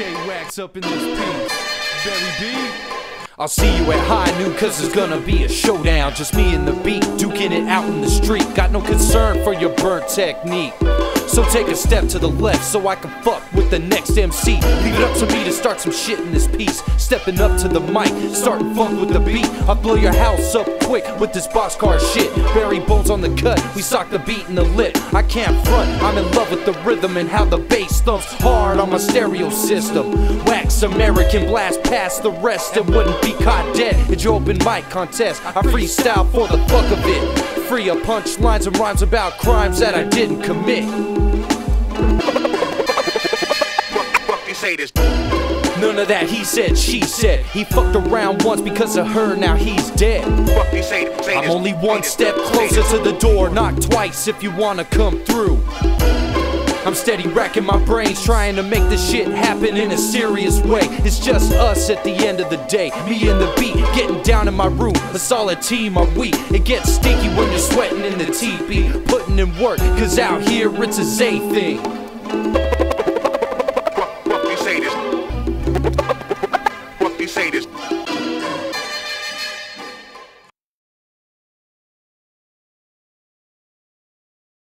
K-Wax up in this piece. Barry B. I'll see you at high noon cause it's gonna be a showdown. Just me and the beat, duking it out in the street. Got no concern for your burnt technique. So take a step to the left so I can fuck with the next MC. Leave it up to me to start some shit in this piece. Stepping up to the mic, starting funk with the beat. I'll blow your house up quick with this boxcar shit. Barry Bones on the cut, we sock the beat in the lip. I can't front, I'm in love with the rhythm and how the bass thumps hard on my stereo system. Wax American blast past the rest and wouldn't be caught dead at your open mic contest. I freestyle for the fuck of it. Free of punchlines and rhymes about crimes that I didn't commit. Fuck say this. None of that he said, she said. He fucked around once because of her, now he's dead. Fuck you say, say I'm only one step closer to the door, knock twice if you wanna come through. I'm steady racking my brains, trying to make this shit happen in a serious way. It's just us at the end of the day. Me and the beat, getting down in my room. A solid team, are we? It gets stinky when you're sweating in the teepee. Putting in work, cause out here it's a Zay thing. Say this.